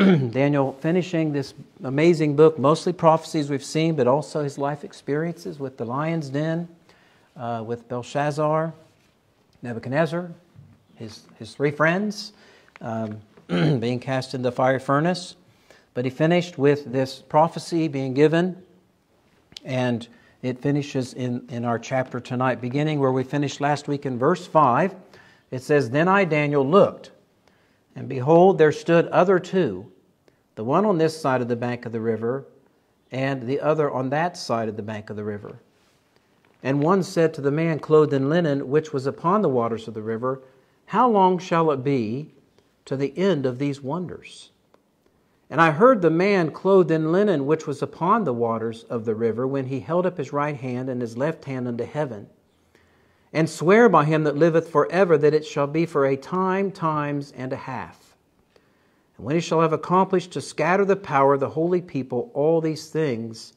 Daniel finishing this amazing book, mostly prophecies we've seen, but also his life experiences with the lion's den, uh, with Belshazzar, Nebuchadnezzar, his, his three friends um, being cast in the fire furnace. But he finished with this prophecy being given, and it finishes in, in our chapter tonight, beginning where we finished last week in verse 5. It says, Then I, Daniel, looked and behold, there stood other two, the one on this side of the bank of the river, and the other on that side of the bank of the river. And one said to the man clothed in linen, which was upon the waters of the river, How long shall it be to the end of these wonders? And I heard the man clothed in linen, which was upon the waters of the river, when he held up his right hand and his left hand unto heaven and swear by him that liveth for ever that it shall be for a time, times, and a half. And when he shall have accomplished to scatter the power of the holy people, all these things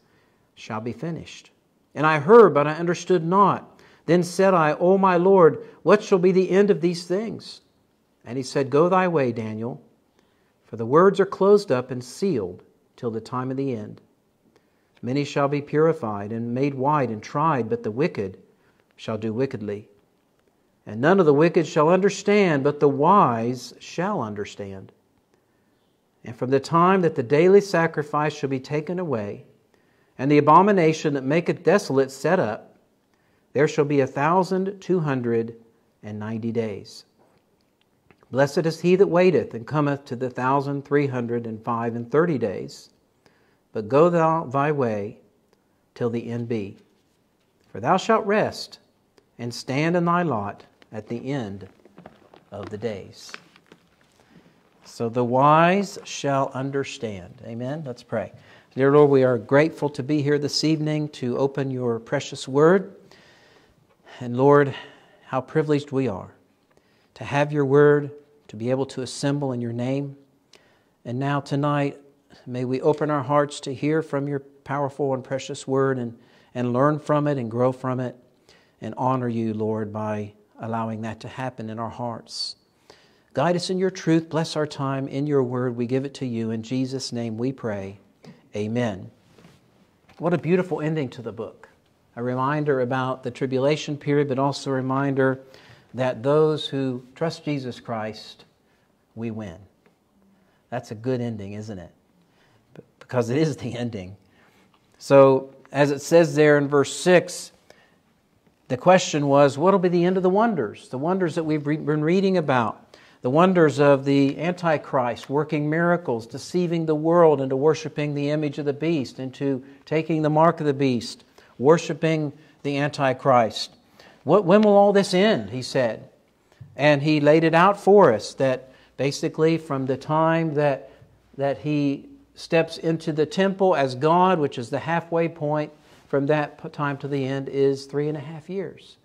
shall be finished. And I heard, but I understood not. Then said I, O my Lord, what shall be the end of these things? And he said, Go thy way, Daniel, for the words are closed up and sealed till the time of the end. Many shall be purified and made white and tried, but the wicked shall do wickedly. And none of the wicked shall understand, but the wise shall understand. And from the time that the daily sacrifice shall be taken away, and the abomination that maketh desolate set up, there shall be a thousand two hundred and ninety days. Blessed is he that waiteth and cometh to the thousand three hundred and five and thirty days. But go thou thy way till the end be. For thou shalt rest and stand in thy lot at the end of the days. So the wise shall understand. Amen. Let's pray. Dear Lord, we are grateful to be here this evening to open your precious word. And Lord, how privileged we are to have your word, to be able to assemble in your name. And now tonight, may we open our hearts to hear from your powerful and precious word and, and learn from it and grow from it and honor you, Lord, by allowing that to happen in our hearts. Guide us in your truth. Bless our time in your word. We give it to you. In Jesus' name we pray. Amen. What a beautiful ending to the book. A reminder about the tribulation period, but also a reminder that those who trust Jesus Christ, we win. That's a good ending, isn't it? Because it is the ending. So, as it says there in verse 6, the question was, what will be the end of the wonders? The wonders that we've been reading about. The wonders of the Antichrist working miracles, deceiving the world into worshiping the image of the beast, into taking the mark of the beast, worshiping the Antichrist. What, when will all this end? He said. And he laid it out for us that basically from the time that, that he steps into the temple as God, which is the halfway point, from that time to the end is three and a half years.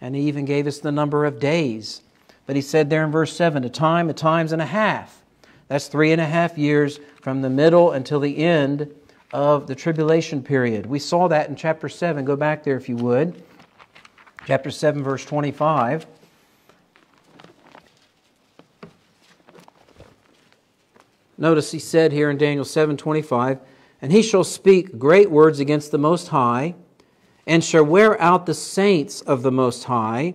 And he even gave us the number of days. But he said there in verse 7 a time, a times and a half. That's three and a half years from the middle until the end of the tribulation period. We saw that in chapter 7. Go back there if you would. Chapter 7, verse 25. Notice he said here in Daniel 7 25, and he shall speak great words against the Most High, and shall wear out the saints of the Most High,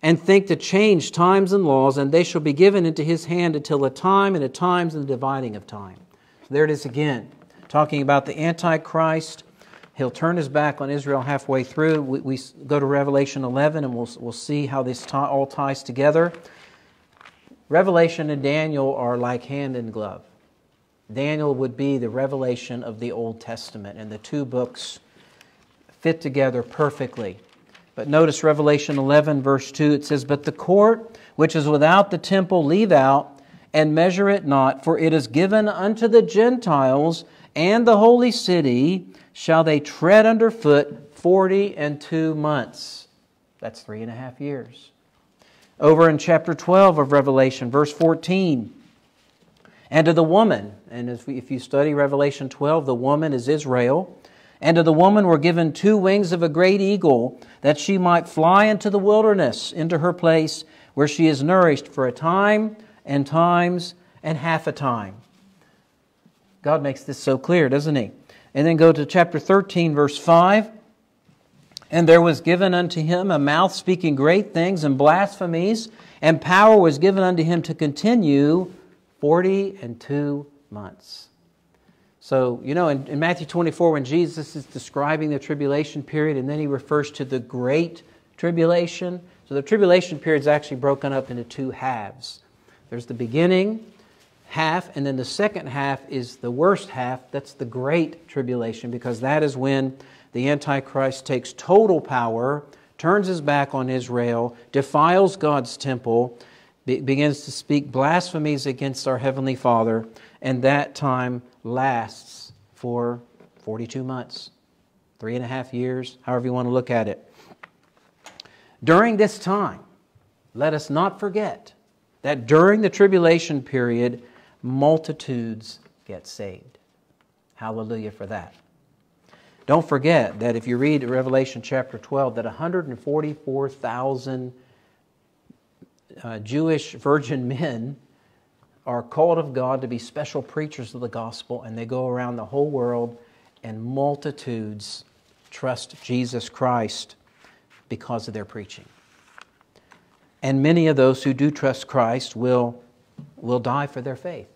and think to change times and laws, and they shall be given into his hand until a time and a times and the dividing of time. So there it is again, talking about the Antichrist. He'll turn his back on Israel halfway through. We, we go to Revelation 11, and we'll, we'll see how this all ties together. Revelation and Daniel are like hand in glove. Daniel would be the revelation of the Old Testament, and the two books fit together perfectly. But notice Revelation 11, verse 2, it says, But the court which is without the temple leave out, and measure it not, for it is given unto the Gentiles, and the holy city shall they tread under foot forty and two months. That's three and a half years. Over in chapter 12 of Revelation, verse 14, and to the woman, and if, if you study Revelation 12, the woman is Israel. And to the woman were given two wings of a great eagle, that she might fly into the wilderness, into her place where she is nourished for a time and times and half a time. God makes this so clear, doesn't He? And then go to chapter 13, verse 5. And there was given unto him a mouth speaking great things and blasphemies, and power was given unto him to continue forty and two months. So, you know, in, in, Matthew 24, when Jesus is describing the tribulation period, and then he refers to the great tribulation. So the tribulation period is actually broken up into two halves. There's the beginning half, and then the second half is the worst half. That's the great tribulation, because that is when the Antichrist takes total power, turns his back on Israel, defiles God's temple, be- begins to speak blasphemies against our Heavenly Father, and that time lasts for 42 months, three and a half years, however you want to look at it. During this time, let us not forget that during the tribulation period, multitudes get saved. Hallelujah for that. Don't forget that if you read Revelation chapter 12, that 144,000 uh, Jewish virgin men are called of God to be special preachers of the gospel, and they go around the whole world, and multitudes trust Jesus Christ because of their preaching. And many of those who do trust Christ will, will die for their faith.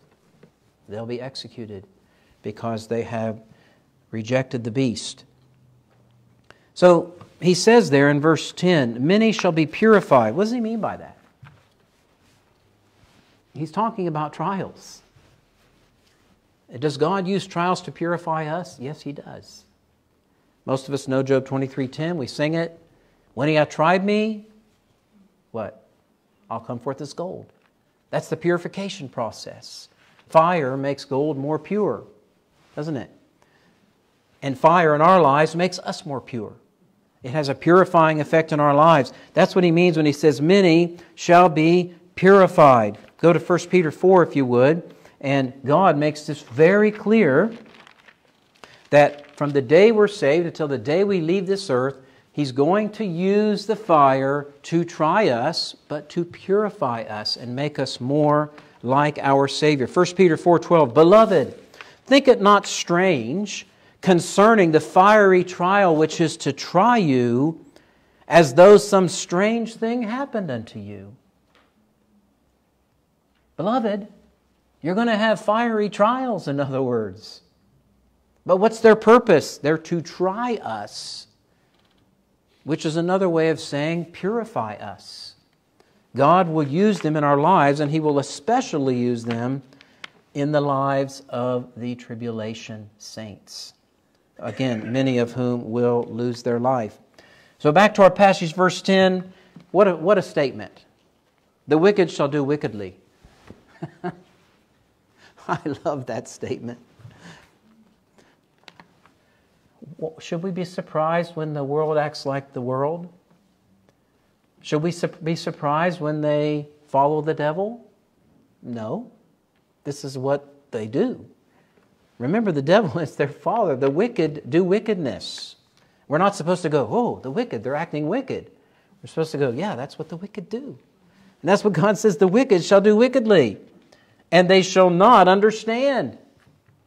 They'll be executed because they have rejected the beast. So he says there in verse 10 many shall be purified. What does he mean by that? He's talking about trials. Does God use trials to purify us? Yes, he does. Most of us know Job 23:10. We sing it. When he hath tried me, what? I'll come forth as gold. That's the purification process. Fire makes gold more pure, doesn't it? and fire in our lives makes us more pure. It has a purifying effect in our lives. That's what he means when he says, Many shall be purified. Go to 1 Peter 4, if you would. And God makes this very clear that from the day we're saved until the day we leave this earth, He's going to use the fire to try us, but to purify us and make us more like our Savior. 1 Peter 4:12, Beloved, think it not strange concerning the fiery trial which is to try you, as though some strange thing happened unto you. Beloved, you're going to have fiery trials, in other words. But what's their purpose? They're to try us, which is another way of saying purify us. God will use them in our lives, and He will especially use them in the lives of the tribulation saints again, many of whom will lose their life. So back to our passage, verse 10. What a, what a statement. The wicked shall do wickedly. I love that statement. Should we be surprised when the world acts like the world? Should we be surprised when they follow the devil? No. This is what they do. Remember, the devil is their father. The wicked do wickedness. We're not supposed to go, oh, the wicked, they're acting wicked. We're supposed to go, yeah, that's what the wicked do. And that's what God says the wicked shall do wickedly, and they shall not understand.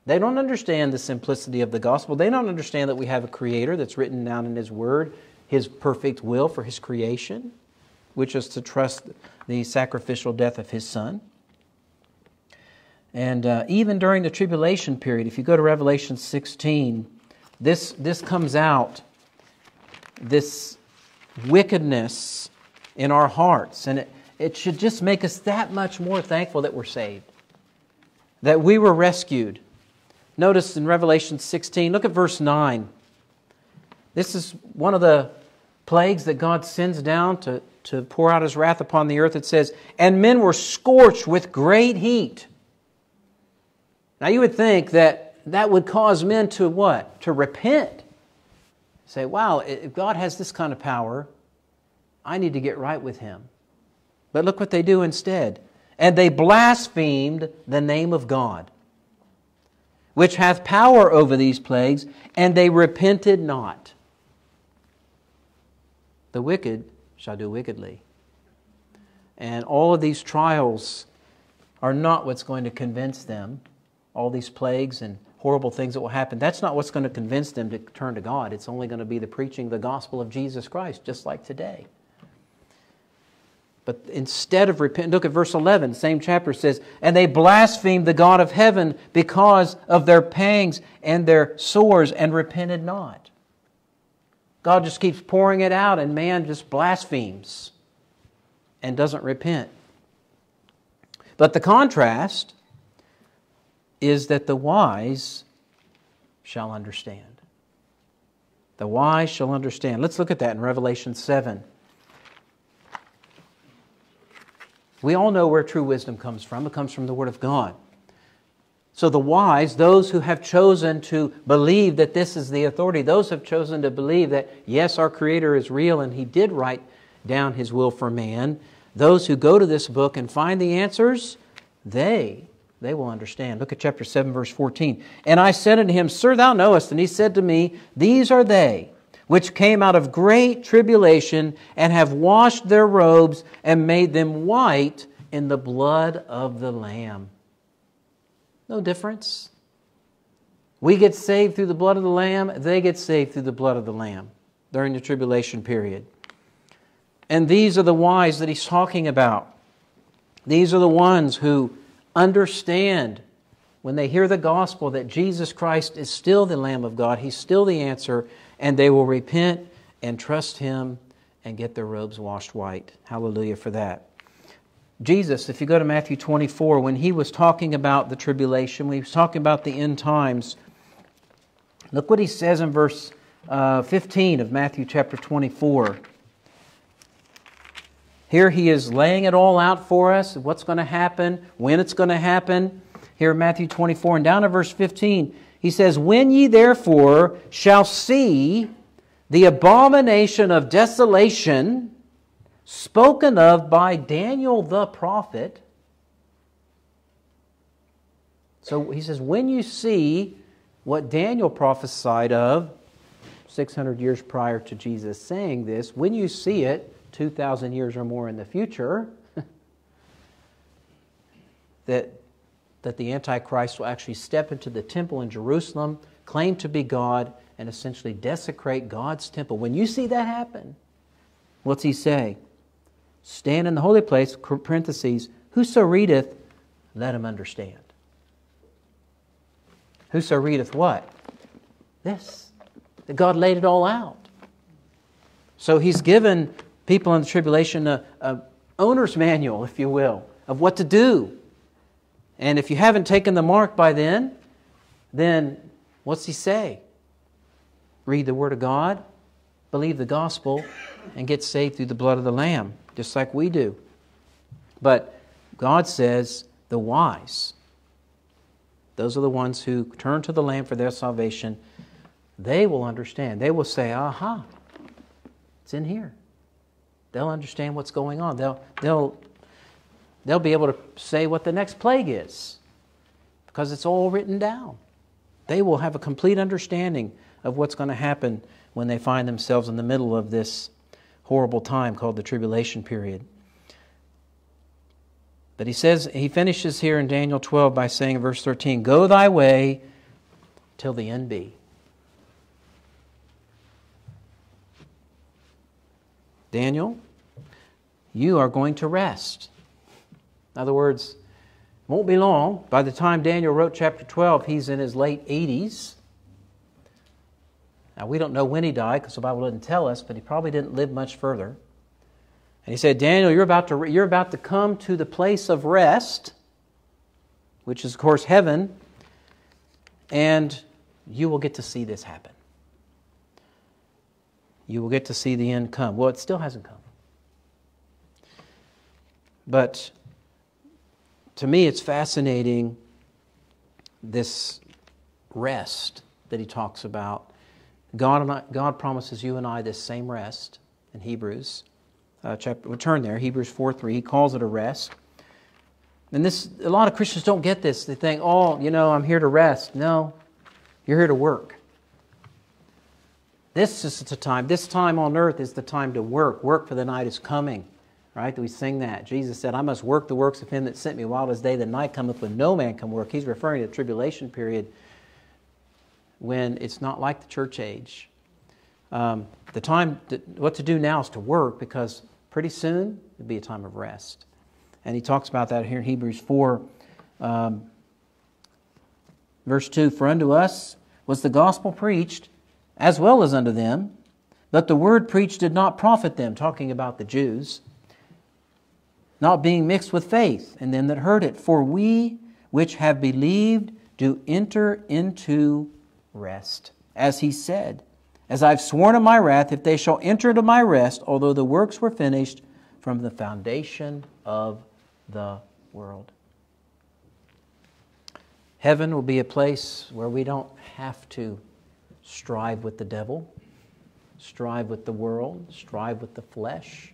They don't understand the simplicity of the gospel. They don't understand that we have a creator that's written down in his word, his perfect will for his creation, which is to trust the sacrificial death of his son. And uh, even during the tribulation period, if you go to Revelation 16, this, this comes out, this wickedness in our hearts. And it, it should just make us that much more thankful that we're saved, that we were rescued. Notice in Revelation 16, look at verse 9. This is one of the plagues that God sends down to, to pour out his wrath upon the earth. It says, And men were scorched with great heat now you would think that that would cause men to what? To repent. Say, wow, if God has this kind of power, I need to get right with him. But look what they do instead. And they blasphemed the name of God, which hath power over these plagues, and they repented not. The wicked shall do wickedly. And all of these trials are not what's going to convince them all these plagues and horrible things that will happen. That's not what's going to convince them to turn to God. It's only going to be the preaching of the gospel of Jesus Christ, just like today. But instead of repent, look at verse 11, same chapter says, And they blasphemed the God of heaven because of their pangs and their sores and repented not. God just keeps pouring it out, and man just blasphemes and doesn't repent. But the contrast is that the wise shall understand. The wise shall understand. Let's look at that in Revelation 7. We all know where true wisdom comes from. It comes from the Word of God. So the wise, those who have chosen to believe that this is the authority, those have chosen to believe that, yes, our Creator is real and He did write down His will for man, those who go to this book and find the answers, they they will understand. Look at chapter 7, verse 14. And I said unto him, Sir, thou knowest. And he said to me, These are they which came out of great tribulation and have washed their robes and made them white in the blood of the Lamb. No difference. We get saved through the blood of the Lamb, they get saved through the blood of the Lamb during the tribulation period. And these are the wise that he's talking about. These are the ones who understand when they hear the gospel that Jesus Christ is still the Lamb of God, He's still the answer, and they will repent and trust Him and get their robes washed white. Hallelujah for that. Jesus, if you go to Matthew 24, when he was talking about the tribulation, when he was talking about the end times, look what he says in verse uh, 15 of Matthew chapter 24. Here he is laying it all out for us what's going to happen, when it's going to happen. Here in Matthew 24 and down to verse 15, he says, When ye therefore shall see the abomination of desolation spoken of by Daniel the prophet. So he says, When you see what Daniel prophesied of 600 years prior to Jesus saying this, when you see it, 2,000 years or more in the future, that, that the Antichrist will actually step into the temple in Jerusalem, claim to be God, and essentially desecrate God's temple. When you see that happen, what's he say? Stand in the holy place, parentheses, whoso readeth, let him understand. Whoso readeth what? This. That God laid it all out. So he's given people in the tribulation a, a owner's manual, if you will, of what to do. And if you haven't taken the mark by then, then what's he say? Read the Word of God, believe the gospel, and get saved through the blood of the Lamb, just like we do. But God says the wise, those are the ones who turn to the Lamb for their salvation, they will understand. They will say, aha, it's in here. They'll understand what's going on. They'll, they'll, they'll be able to say what the next plague is because it's all written down. They will have a complete understanding of what's going to happen when they find themselves in the middle of this horrible time called the tribulation period. But he says, he finishes here in Daniel 12 by saying in verse 13, Go thy way till the end be. Daniel, you are going to rest. In other words, won't be long. By the time Daniel wrote chapter 12, he's in his late 80s. Now, we don't know when he died because the Bible doesn't tell us, but he probably didn't live much further. And he said, Daniel, you're about to, you're about to come to the place of rest, which is, of course, heaven, and you will get to see this happen you will get to see the end come. Well, it still hasn't come. But to me, it's fascinating this rest that he talks about. God, I, God promises you and I this same rest in Hebrews. Uh, chapter, we'll turn there, Hebrews 4 3. He calls it a rest. And this, a lot of Christians don't get this. They think, oh, you know, I'm here to rest. No, you're here to work. This is the time, this time on earth is the time to work. Work for the night is coming. Right? We sing that. Jesus said, I must work the works of him that sent me while it is day, the night cometh when no man can work. He's referring to the tribulation period when it's not like the church age. Um, the time, to, what to do now is to work because pretty soon it'll be a time of rest. And he talks about that here in Hebrews 4, um, verse 2 For unto us was the gospel preached, as well as unto them, but the word preached did not profit them, talking about the Jews, not being mixed with faith in them that heard it. For we which have believed do enter into rest. As he said, As I've sworn in my wrath, if they shall enter into my rest, although the works were finished from the foundation of the world. Heaven will be a place where we don't have to strive with the devil, strive with the world, strive with the flesh.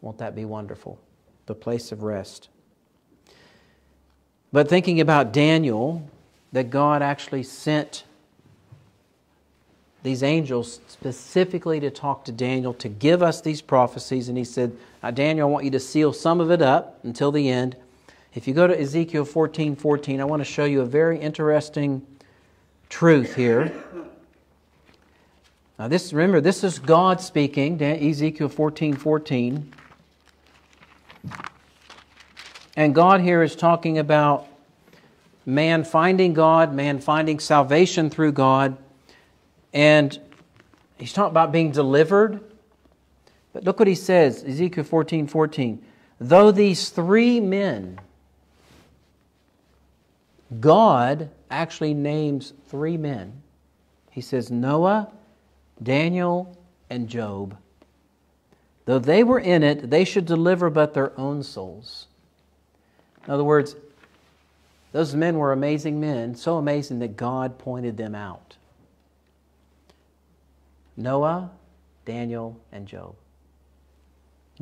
Won't that be wonderful? The place of rest. But thinking about Daniel, that God actually sent these angels specifically to talk to Daniel to give us these prophecies. And he said, Daniel, I want you to seal some of it up until the end. If you go to Ezekiel 14 14, I want to show you a very interesting truth here. Now, this, remember, this is God speaking, Ezekiel 14 14. And God here is talking about man finding God, man finding salvation through God. And he's talking about being delivered. But look what he says, Ezekiel 14 14. Though these three men, God actually names three men. He says Noah, Daniel, and Job. Though they were in it, they should deliver but their own souls. In other words, those men were amazing men, so amazing that God pointed them out Noah, Daniel, and Job.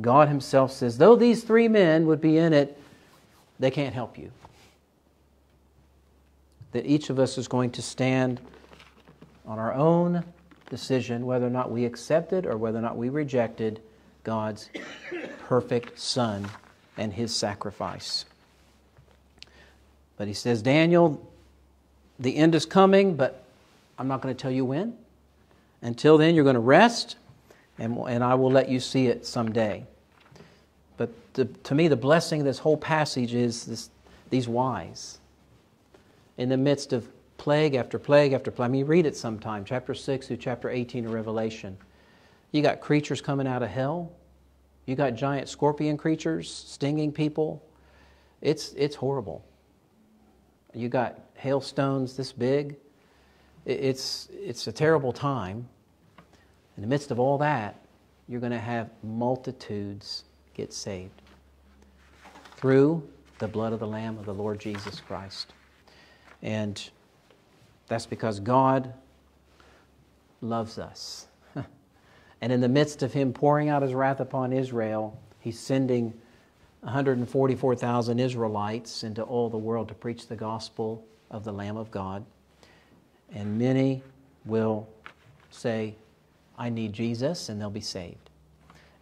God Himself says, though these three men would be in it, they can't help you that each of us is going to stand on our own decision whether or not we accepted or whether or not we rejected God's perfect Son and His sacrifice. But he says, Daniel, the end is coming, but I'm not going to tell you when. Until then, you're going to rest, and, and I will let you see it someday. But to, to me, the blessing of this whole passage is this, these wise in the midst of plague after plague after plague. I mean, read it sometime, chapter 6 through chapter 18 of Revelation. You got creatures coming out of hell. You got giant scorpion creatures stinging people. It's, it's horrible. You got hailstones this big. It's, it's a terrible time. In the midst of all that, you're going to have multitudes get saved through the blood of the Lamb of the Lord Jesus Christ. And that's because God loves us. And in the midst of Him pouring out His wrath upon Israel, He's sending 144,000 Israelites into all the world to preach the gospel of the Lamb of God. And many will say, I need Jesus, and they'll be saved.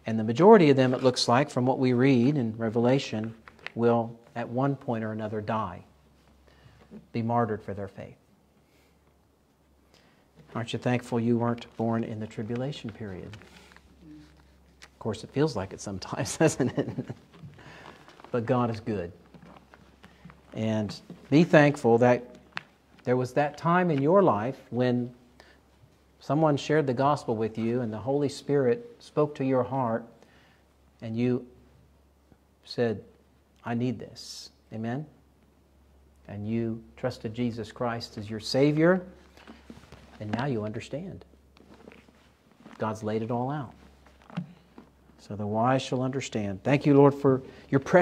And the majority of them, it looks like, from what we read in Revelation, will at one point or another die be martyred for their faith. Aren't you thankful you weren't born in the tribulation period? Of course, it feels like it sometimes, doesn't it? but God is good. And be thankful that there was that time in your life when someone shared the gospel with you and the Holy Spirit spoke to your heart and you said, I need this. Amen? and you trusted Jesus Christ as your Savior, and now you understand. God's laid it all out. So the wise shall understand. Thank you, Lord, for your precious.